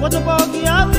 我的包皮啊。